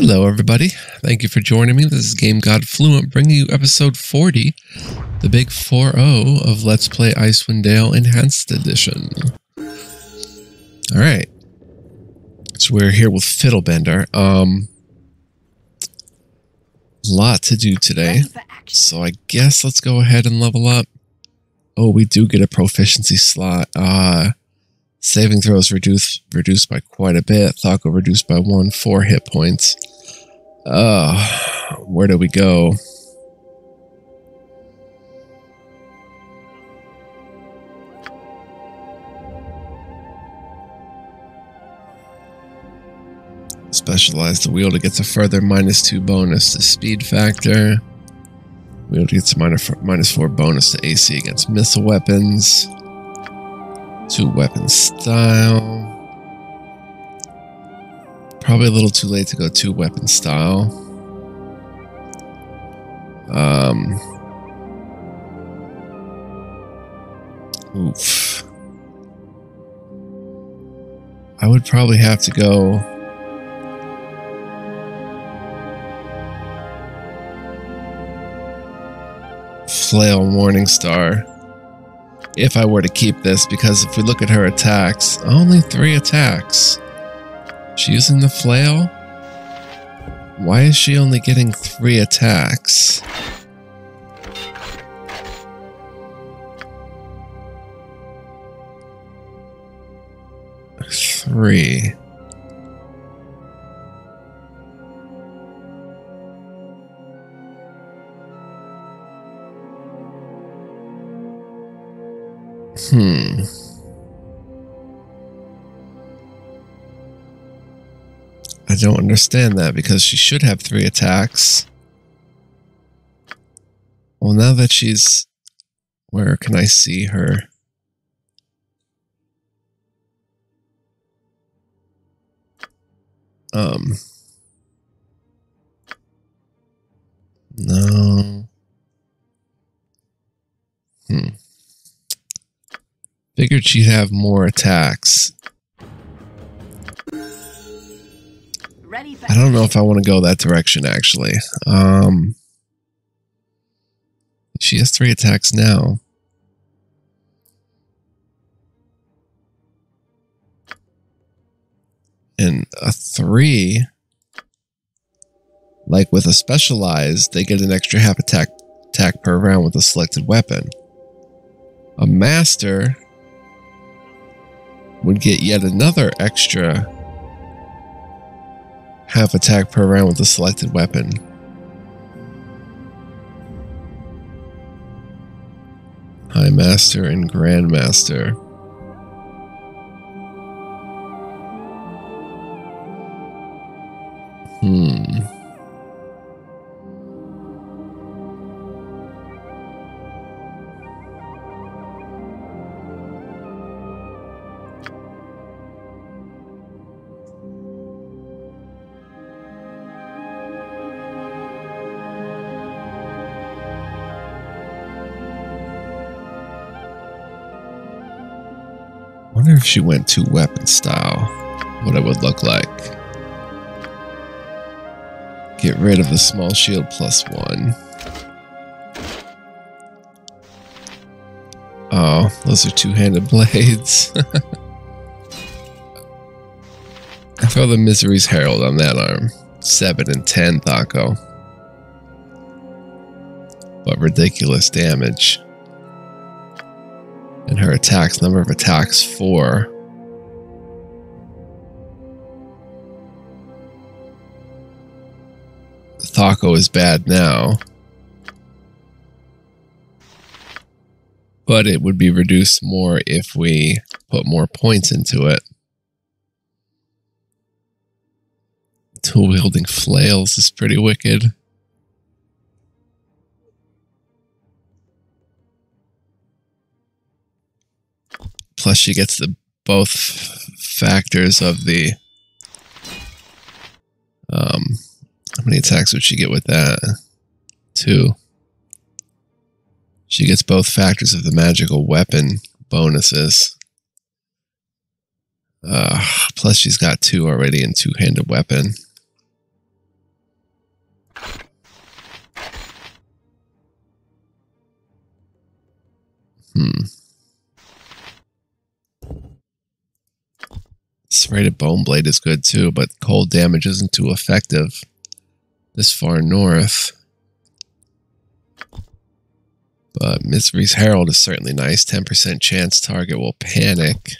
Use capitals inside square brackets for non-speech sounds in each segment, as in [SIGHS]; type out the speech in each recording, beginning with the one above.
Hello, everybody. Thank you for joining me. This is Game God Fluent bringing you episode 40, the big 4 0 of Let's Play Icewind Dale Enhanced Edition. All right. So we're here with Fiddlebender. Um, lot to do today. So I guess let's go ahead and level up. Oh, we do get a proficiency slot. Uh, saving throws reduced reduced by quite a bit. Thaco reduced by one, four hit points. Uh, where do we go? Specialize the wielder gets a further minus two bonus to speed factor. Wielder gets a minus four, minus four bonus to AC against missile weapons. Two weapon style. Probably a little too late to go two weapon style. Um. Oof. I would probably have to go. Flail Morningstar if I were to keep this because if we look at her attacks, only three attacks. She using the flail? Why is she only getting three attacks? Three. Hmm. I don't understand that because she should have three attacks. Well, now that she's. Where can I see her? Um. Figured she'd have more attacks. I don't know if I want to go that direction, actually. Um, she has three attacks now. And a three, like with a specialized, they get an extra half attack attack per round with a selected weapon. A master would get yet another extra half attack per round with a selected weapon. High Master and Grandmaster. If she went two weapon style, what it would look like. Get rid of the small shield plus one. Oh, those are two-handed [LAUGHS] blades. [LAUGHS] I throw the Misery's Herald on that arm. 7 and 10 Thaco. But ridiculous damage her attacks, number of attacks, four. Thaco is bad now. But it would be reduced more if we put more points into it. Tool wielding flails is pretty wicked. Plus she gets the both factors of the um how many attacks would she get with that? Two. She gets both factors of the magical weapon bonuses. Uh, plus she's got two already in two-handed weapon. Hmm. Serrated Bone Blade is good too, but cold damage isn't too effective this far north. But Misery's Herald is certainly nice. 10% chance target will panic.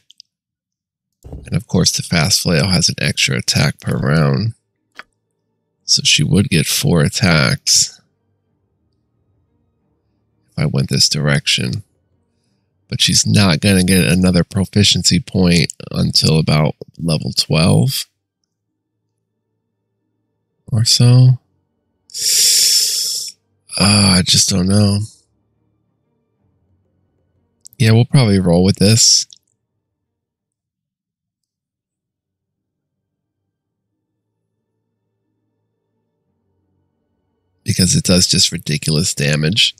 And of course, the Fast Flail has an extra attack per round. So she would get four attacks if I went this direction. But she's not going to get another proficiency point until about level 12 or so. Uh, I just don't know. Yeah, we'll probably roll with this. Because it does just ridiculous damage.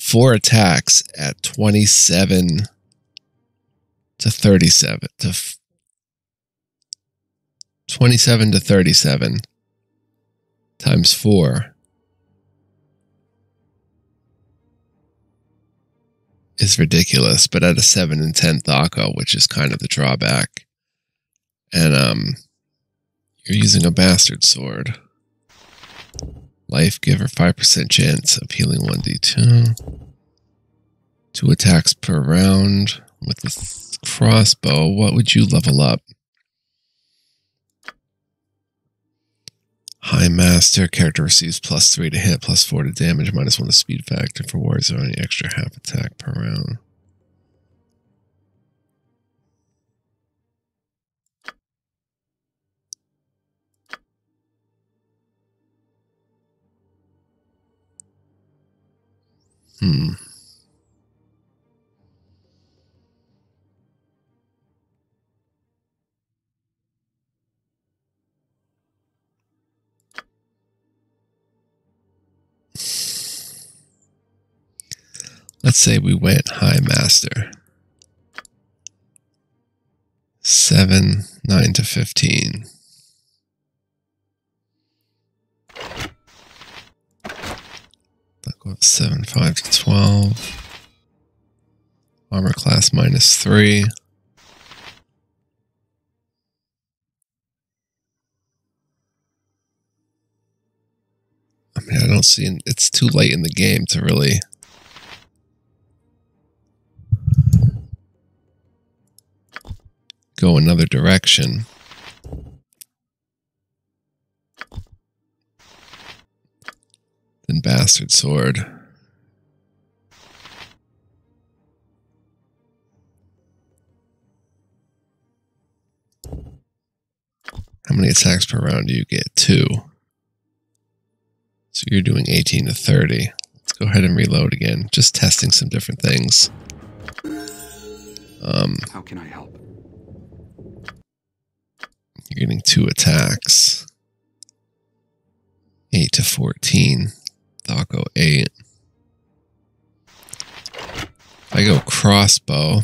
Four attacks at 27 to 37 to 27 to 37 times 4 is ridiculous, but at a 7 and 10 Thaco, which is kind of the drawback. And um you're using a bastard sword. Life giver 5% chance of healing 1d2. Two attacks per round. With the crossbow, what would you level up? High Master character receives plus three to hit, plus four to damage, minus one to speed factor for warriors or any extra half attack per round. Hmm. Let's say we went high master. 7, 9 to 15. 7, 5 to 12. Armor class minus 3. I mean, I don't see, it's too late in the game to really go another direction. Bastard Sword. How many attacks per round do you get? Two. So you're doing 18 to 30. Let's go ahead and reload again. Just testing some different things. Um, How can I help? You're getting two attacks. 8 to 14. Thaco 8. I go crossbow,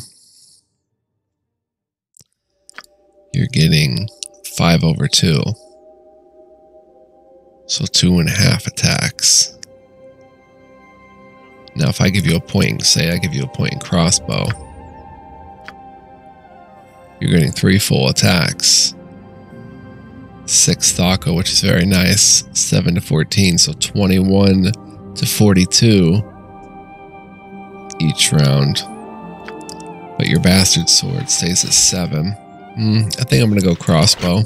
you're getting 5 over 2. So two and a half attacks. Now, if I give you a point, say I give you a point in crossbow, you're getting three full attacks six Thaco, which is very nice. Seven to 14, so 21 to 42 each round. But your bastard sword stays at seven. Mm, I think I'm to go crossbow.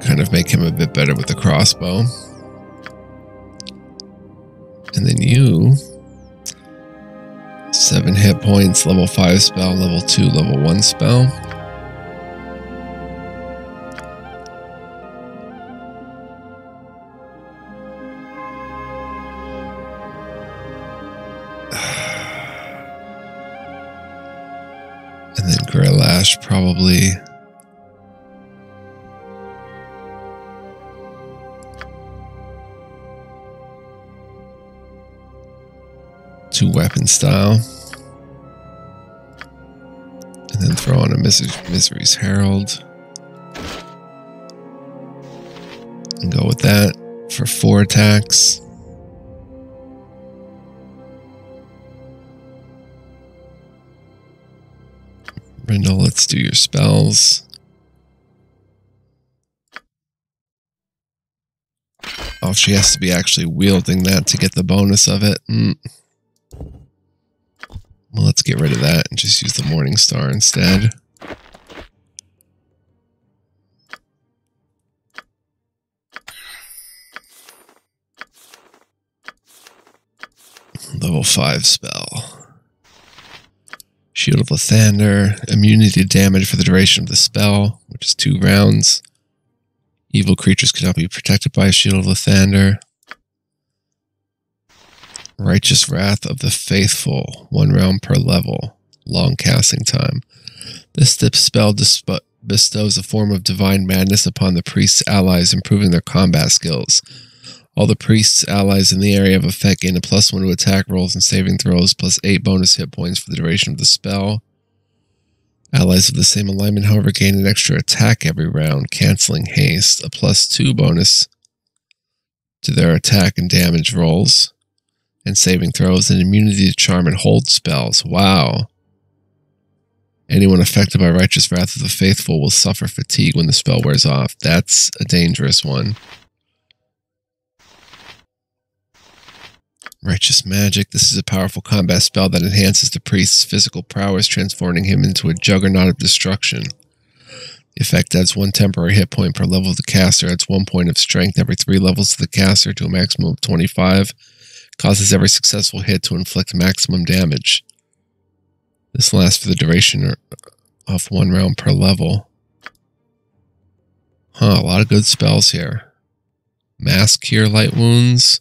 Kind of make him a bit better with the crossbow. And then you Seven hit points, level 5 spell, level 2, level 1 spell. [SIGHS] And then Greylash probably weapon style. And then throw on a Misery's Herald. And go with that for four attacks. Brindle, let's do your spells. Oh, she has to be actually wielding that to get the bonus of it. Mm. Well, let's get rid of that and just use the Morning Star instead. Level 5 spell. Shield of Lathander. Immunity to damage for the duration of the spell, which is two rounds. Evil creatures cannot be protected by a Shield of Lathander. Righteous Wrath of the Faithful. One round per level. Long casting time. This spell bestows a form of divine madness upon the priest's allies, improving their combat skills. All the priest's allies in the area of effect gain a plus one to attack rolls and saving throws, plus eight bonus hit points for the duration of the spell. Allies of the same alignment, however, gain an extra attack every round, canceling haste, a plus two bonus to their attack and damage rolls, and saving throws, and immunity to charm and hold spells. Wow. Anyone affected by Righteous Wrath of the Faithful will suffer fatigue when the spell wears off. That's a dangerous one. Righteous Magic. This is a powerful combat spell that enhances the priest's physical prowess, transforming him into a juggernaut of destruction. The effect adds one temporary hit point per level of the caster, adds one point of strength every three levels of the caster to a maximum of 25, causes every successful hit to inflict maximum damage. This lasts for the duration er, of one round per level. Huh, a lot of good spells here. Mass Cure Light Wounds.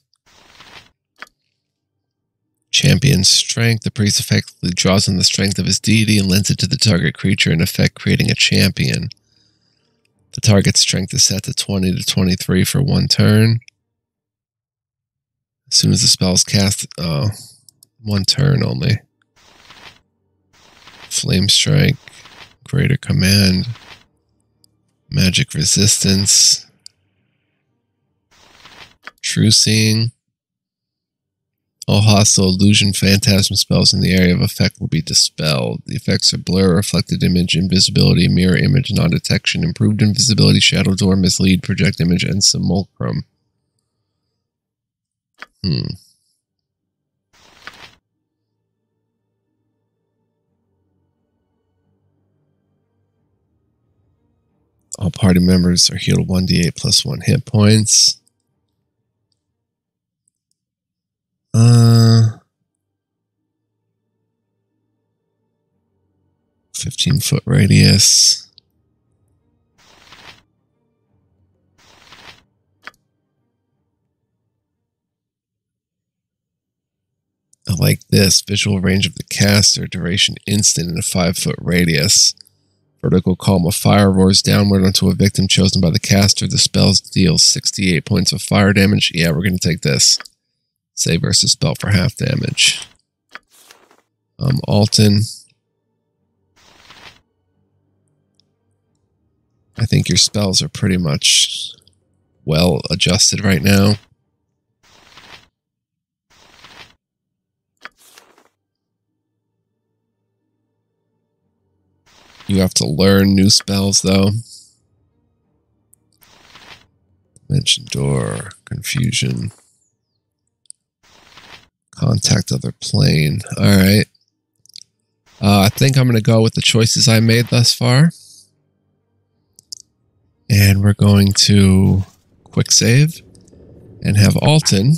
Champion strength. The priest effectively draws on the strength of his deity and lends it to the target creature, in effect creating a champion. The target's strength is set to 20 to 23 for one turn. As soon as the spell is cast, uh, one turn only. Flame Strike, Greater Command, Magic Resistance, True Seeing. All hostile illusion phantasm spells in the area of effect will be dispelled. The effects are blur, reflected image, invisibility, mirror image, non-detection, improved invisibility, shadow door, mislead, project image, and simulacrum. Hmm. All party members are healed 1d8 plus 1 hit points. Uh, 15 foot radius. Like this visual range of the caster, duration instant in a 5 foot radius. Vertical column of fire roars downward onto a victim chosen by the caster. The spell deals 68 points of fire damage. Yeah, we're going to take this. Save versus spell for half damage. Um, Alton. I think your spells are pretty much well adjusted right now. You have to learn new spells, though. Mention door, confusion. Contact other plane. All right. Uh, I think I'm going to go with the choices I made thus far. And we're going to quick save and have Alton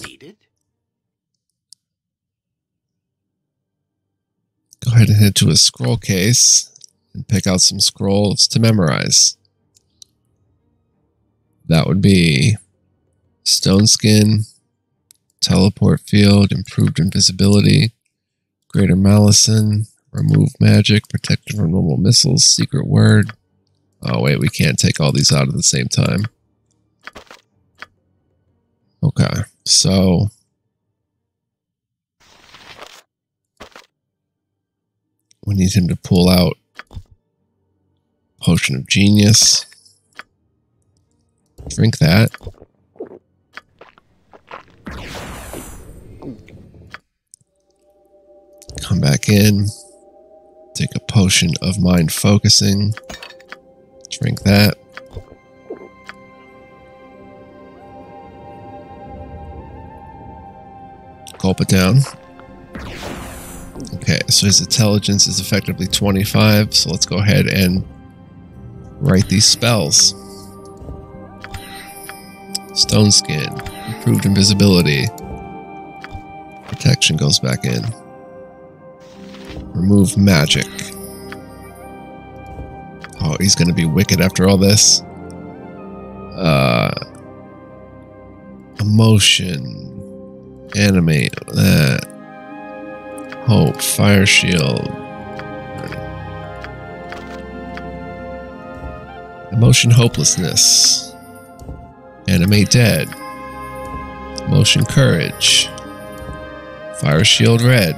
go ahead and head to a scroll case and pick out some scrolls to memorize. That would be Stone Skin, Teleport Field, Improved Invisibility, Greater Malison, Remove Magic, Protect from Normal Missiles, Secret Word. Oh, wait, we can't take all these out at the same time. Okay, so we need him to pull out Potion of Genius. Drink that. Come back in. Take a potion of mind focusing. Drink that. Gulp it down. Okay, so his intelligence is effectively 25, so let's go ahead and write these spells. Stone Skin, improved invisibility. Protection goes back in. Remove magic. Oh, he's gonna be wicked after all this. Uh, emotion, animate that. Hope, fire shield. Emotion hopelessness. Animate dead. Motion courage. Fire shield red.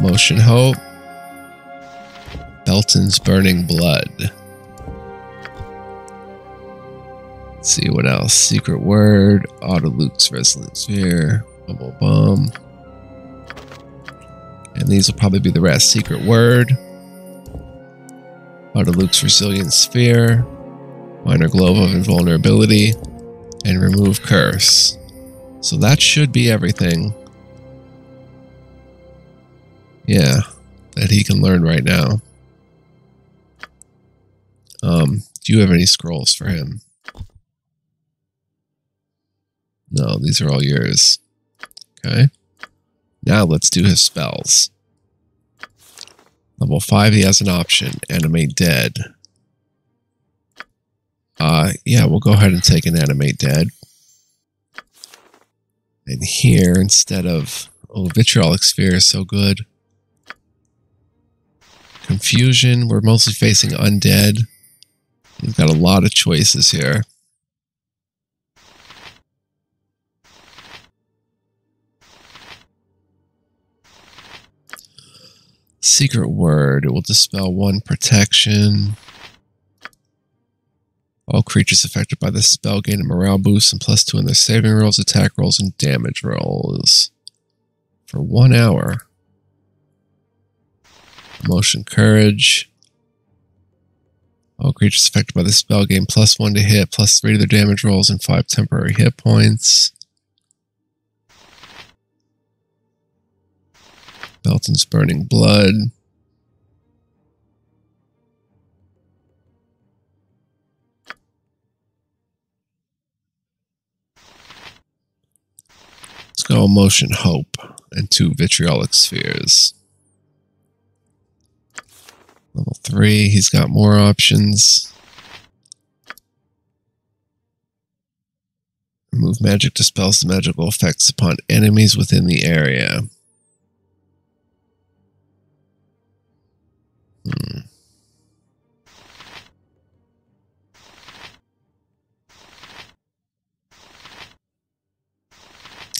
Motion hope. Beltyn's burning blood. Let's see what else. Secret word. Otiluke's resonant sphere. Bubble bomb. And these will probably be the rest. Secret word. Otiluke's resilient sphere. Minor Globe of Invulnerability, and Remove Curse. So that should be everything. Yeah, that he can learn right now. Um, do you have any scrolls for him? No, these are all yours. Okay. Now let's do his spells. Level 5, he has an option. Animate Dead. Uh, yeah, we'll go ahead and take an animate dead. And here, instead of, oh, vitriolic sphere is so good. Confusion, we're mostly facing undead. We've got a lot of choices here. Secret word, it will dispel one protection. All creatures affected by this spell gain a morale boost and plus two in their saving rolls, attack rolls, and damage rolls. For one hour. Emotion Courage. All creatures affected by this spell gain plus one to hit, plus three to their damage rolls, and five temporary hit points. Beltyn's Burning Blood. Let's go Motion Hope and two Vitriolic Spheres. Level 3, he's got more options. Remove magic dispels the magical effects upon enemies within the area.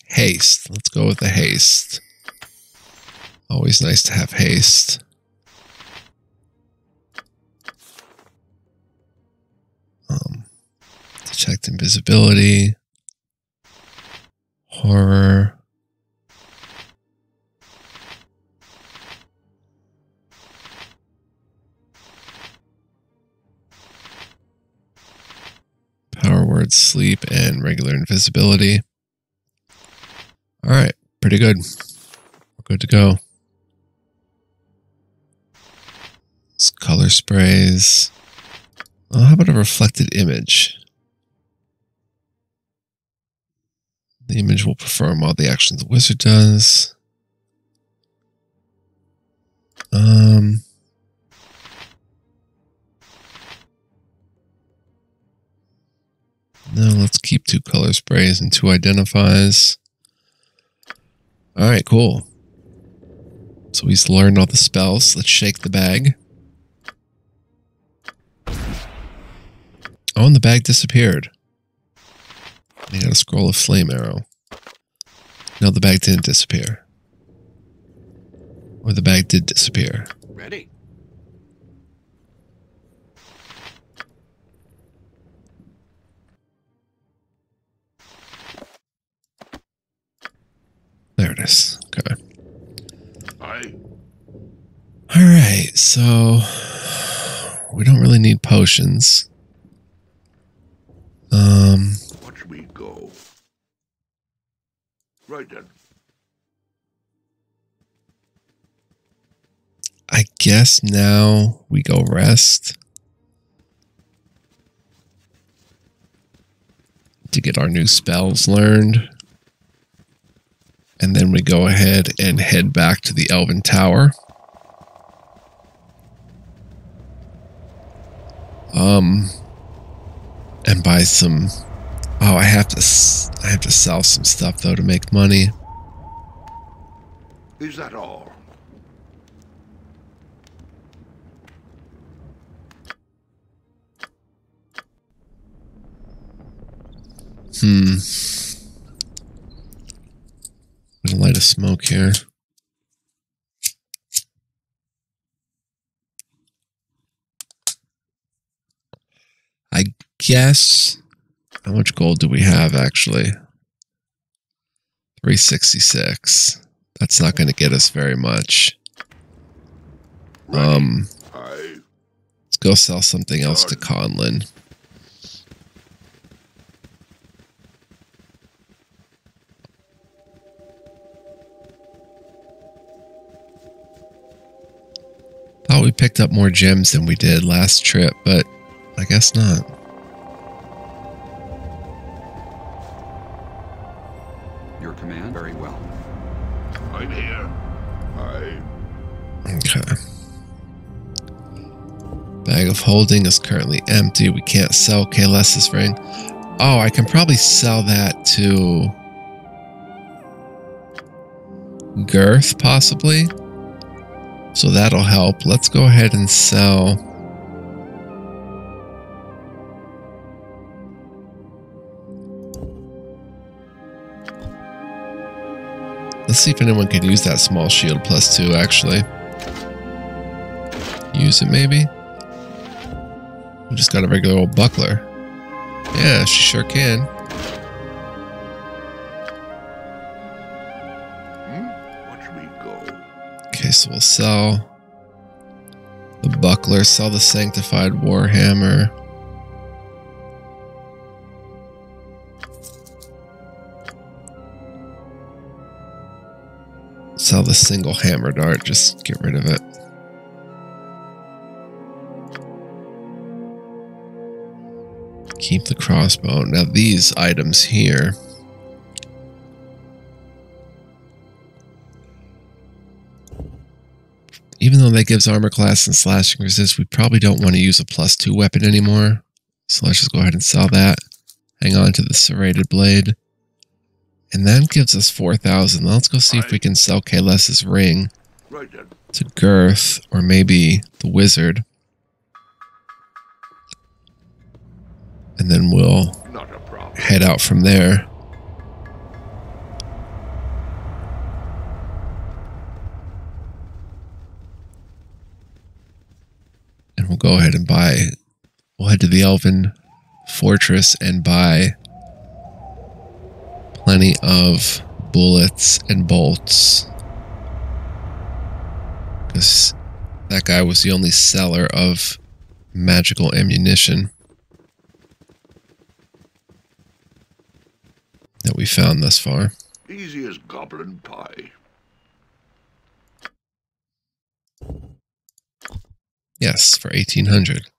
Haste. Let's go with the haste. Always nice to have haste. Um, detect invisibility. Horror. Sleep and regular invisibility. All right, pretty good. We're good to go. color sprays. Oh, how about a reflected image? The image will perform all the actions the wizard does. Um, no, let's keep two color sprays and two identifies. All right, cool. So he's learned all the spells. Let's shake the bag. Oh, and the bag disappeared. I got a scroll of flame arrow. No, the bag didn't disappear. Or the bag did disappear. Ready. Okay. Aye. All right. So we don't really need potions. Um, Watch me go. Right then. I guess now we go rest. To get our new spells learned. And then we go ahead and head back to the Elven Tower. Um, and buy some. Oh, I have to. I have to sell some stuff though to make money. Is that all? Hmm. There's a light of smoke here. I guess. How much gold do we have actually? 366. That's not going to get us very much. Um, let's go sell something else to Conlan. Thought we picked up more gems than we did last trip, but I guess not. Your command very well. I'm here. Aye. Okay. Bag of holding is currently empty. We can't sell Kales's ring. Oh, I can probably sell that to Girth, possibly. So that'll help. Let's go ahead and sell. Let's see if anyone could use that small shield plus two, actually. Use it, maybe? We just got a regular old buckler. Yeah, she sure can. We'll sell the buckler, sell the sanctified warhammer. Sell the single hammer dart, just get rid of it. Keep the crossbow. Now these items here. Even though that gives armor class and slashing resist, we probably don't want to use a plus two weapon anymore. So let's just go ahead and sell that. Hang on to the serrated blade. And that gives us 4,000. Let's go see if we can sell Kales's ring to Girth or maybe the wizard. And then we'll Not a problem. head out from there. Go ahead and buy. We'll head to the Elven Fortress and buy plenty of bullets and bolts. Because that guy was the only seller of magical ammunition. that we found thus far. Easy as goblin pie. Yes, for 1800.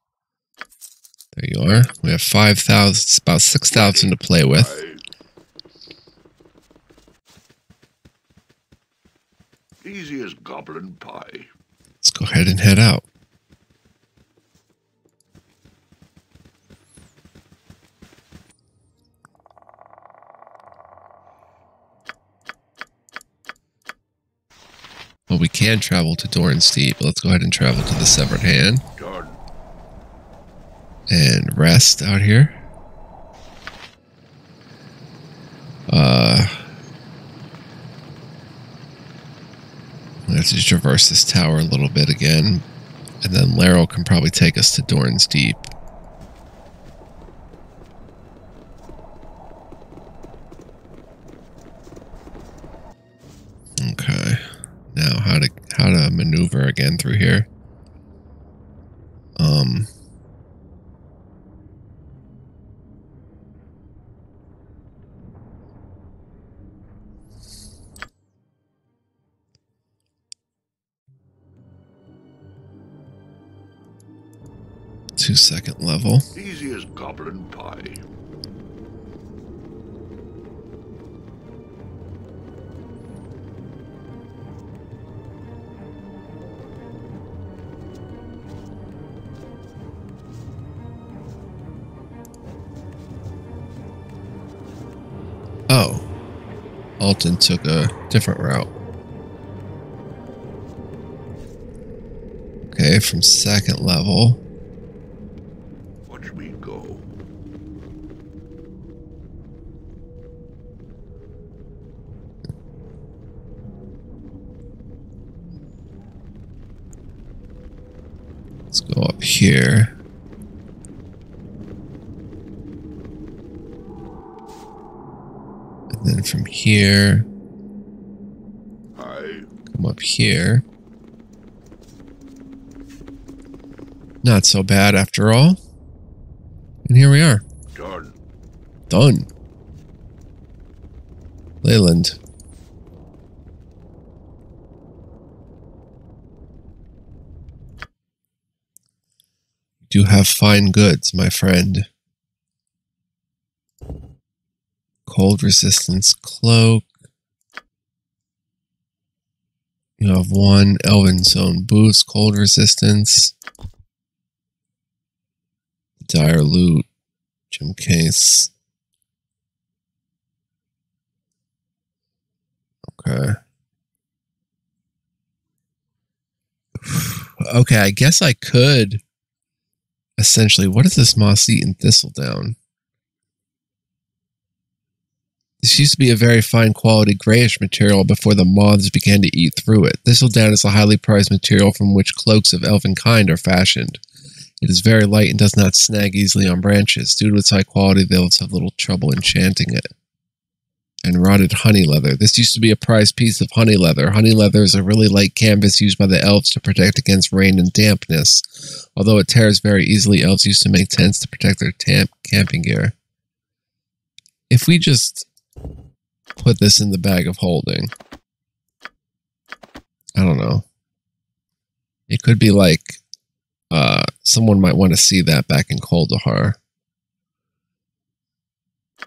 There you are. We have 5,000, it's about 6,000 to play with. Easy as goblin pie. Let's go ahead and head out. We can travel to Dorn's Deep. Let's go ahead and travel to the Severed Hand and rest out here. Uh, we have to traverse this tower a little bit again, and then Larrel can probably take us to Dorn's Deep. Oh. Alton took a different route. Okay, from second level. Watch me go. Let's go up here. And then from here, Aye. come up here. Not so bad after all. And here we are. Done. Done. Leyland. You do have fine goods, my friend. Cold resistance cloak. You have one Elven Zone boost, cold resistance. Dire loot, gem case. Okay. [SIGHS] Okay, I guess I could essentially. What is this moss eaten thistledown? This used to be a very fine quality grayish material before the moths began to eat through it. Thistledown is a highly prized material from which cloaks of elven kind are fashioned. It is very light and does not snag easily on branches. Due to its high quality, elves have little trouble enchanting it. And rotted honey leather. This used to be a prized piece of honey leather. Honey leather is a really light canvas used by the elves to protect against rain and dampness. Although it tears very easily, elves used to make tents to protect their camping gear. If we just put this in the bag of holding, I don't know. It could be like uh, someone might want to see that back in Kuldahar.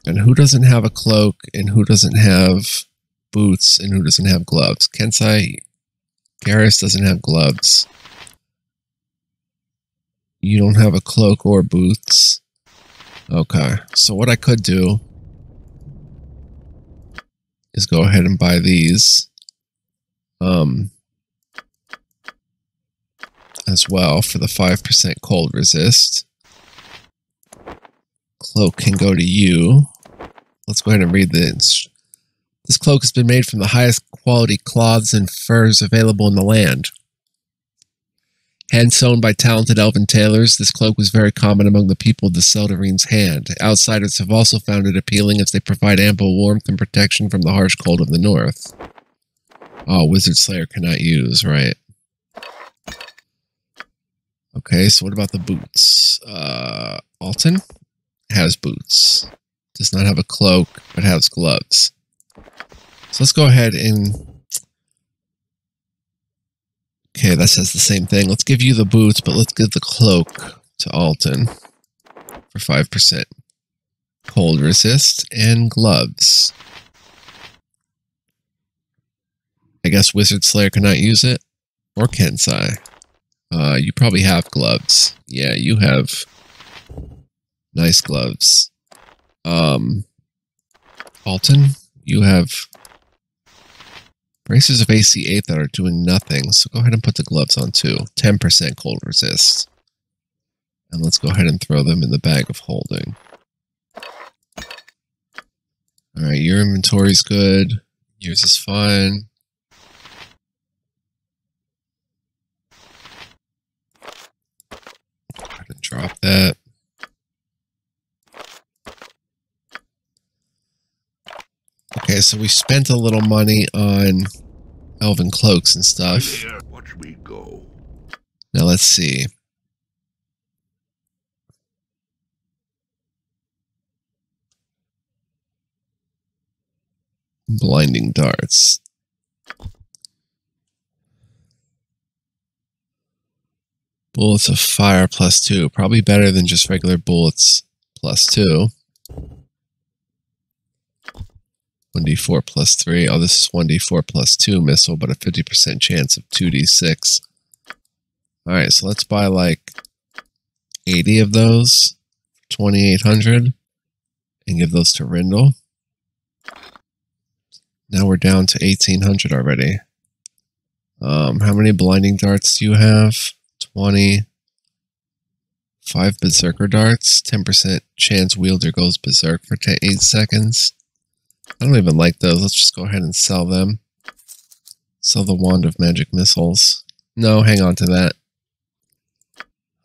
And who doesn't have a cloak, and who doesn't have boots, and who doesn't have gloves? Kensai Garrus doesn't have gloves. You don't have a cloak or boots. Okay, so what I could do is go ahead and buy these. Um, as well for the 5% cold resist. Cloak can go to you. Let's go ahead and read this. This cloak has been made from the highest quality cloths and furs available in the land. Hand sewn by talented elven tailors, this cloak was very common among the people of the Seldarine's hand. Outsiders have also found it appealing as they provide ample warmth and protection from the harsh cold of the north. Oh, Wizard Slayer cannot use, right? Okay, so what about the boots? Uh, Alton has boots. Does not have a cloak, but has gloves. So let's go ahead and... Okay, that says the same thing. Let's give you the boots, but let's give the cloak to Alton for 5%. Cold resist and gloves. I guess Wizard Slayer cannot use it. Or Kensai. Uh, you probably have gloves. Yeah, you have nice gloves. Um, Alton, you have braces of AC 8 that are doing nothing. So go ahead and put the gloves on too. 10% cold resist. And let's go ahead and throw them in the bag of holding. Alright, your inventory's good. Yours is fine. Go ahead and drop that. Okay, so we spent a little money on elven cloaks and stuff. Go. Now let's see. Blinding darts. Bullets of fire plus two. Probably better than just regular bullets plus two. 1d4 plus 3. Oh, this is 1d4 plus 2 missile, but a 50% chance of 2d6. Alright, so let's buy like 80 of those, 2800, and give those to Rindle. Now we're down to 1800 already. Um, how many blinding darts do you have? 20. 5 berserker darts, 10% chance wielder goes berserk for 10, 8 seconds. I don't even like those. Let's just go ahead and sell them. Sell the Wand of Magic Missiles. No, hang on to that.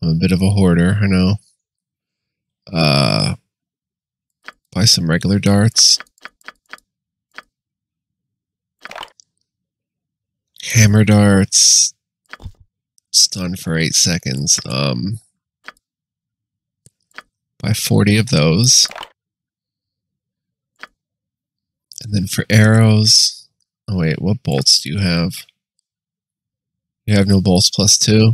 I'm a bit of a hoarder, I know. Uh, buy some regular darts. Hammer darts. Stun for 8 seconds. Um, buy 40 of those. And then for arrows, oh wait, what bolts do you have? You have no bolts plus two?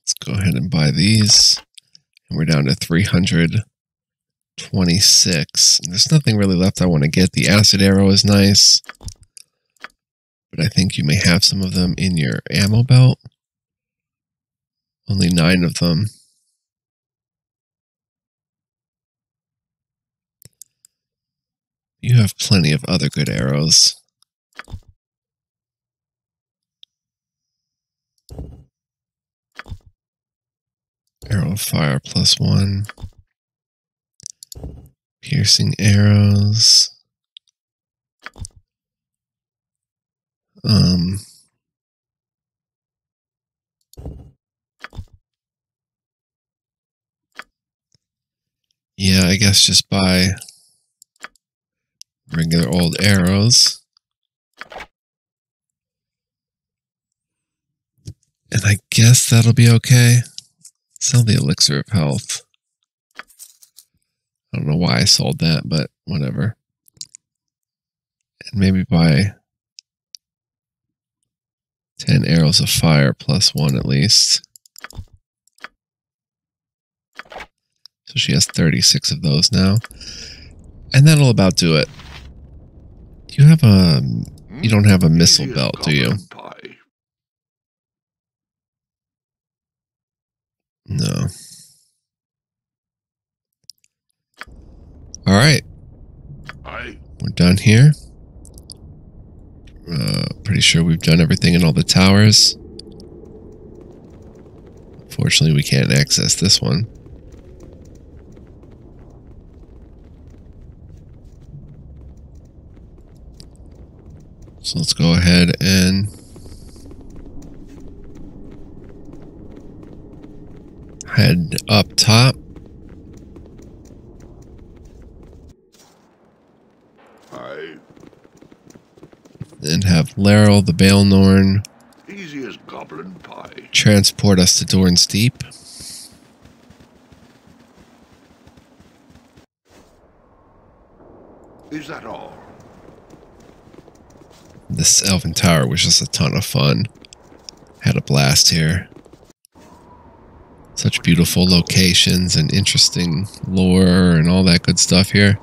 Let's go ahead and buy these. And we're down to 326. And there's nothing really left I want to get. The acid arrow is nice. But I think you may have some of them in your ammo belt. Only nine of them. You have plenty of other good arrows. Arrow of fire plus one. Piercing arrows. Um. Yeah, I guess just buy regular old arrows. And I guess that'll be okay. Sell the elixir of health. I don't know why I sold that, but whatever. And maybe buy 10 arrows of fire plus one at least. So she has 36 of those now. And that'll about do it. You have a. You don't have a missile belt, do you? No. All right, we're done here. Uh, pretty sure we've done everything in all the towers. Fortunately, we can't access this one. So let's go ahead and head up top. Aye. and have Larrel the Baelnorn Easy as goblin pie. transport us to Dorn's Deep. Is that all? This Elven Tower was just a ton of fun. Had a blast here. Such beautiful locations and interesting lore and all that good stuff here.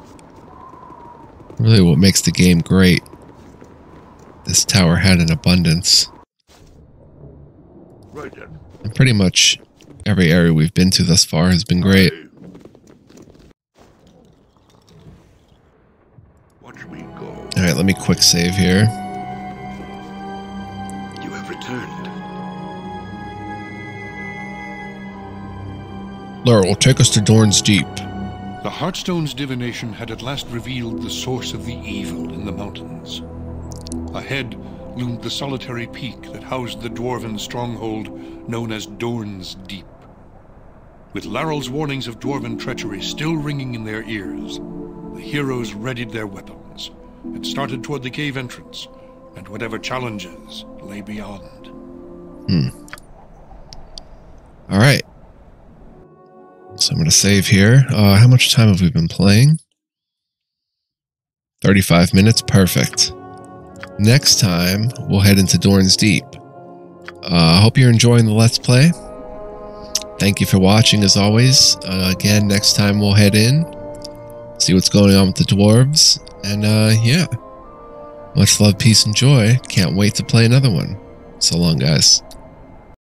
Really what makes the game great. This tower had an abundance. And pretty much every area we've been to thus far has been great. Alright, let me quick save here. Larrel, take us to Dorn's Deep. The Heartstone's divination had at last revealed the source of the evil in the mountains. Ahead loomed the solitary peak that housed the dwarven stronghold known as Dorn's Deep. With Larrel's warnings of dwarven treachery still ringing in their ears, the heroes readied their weapons and started toward the cave entrance and whatever challenges lay beyond. Alright. So I'm going to save here. Uh, how much time have we been playing? 35 minutes. Perfect. Next time, we'll head into Dorn's Deep. I uh, hope you're enjoying the Let's Play. Thank you for watching as always. Uh, again, next time we'll head in, see what's going on with the dwarves, and uh, yeah. Much love, peace, and joy. Can't wait to play another one. So long, guys.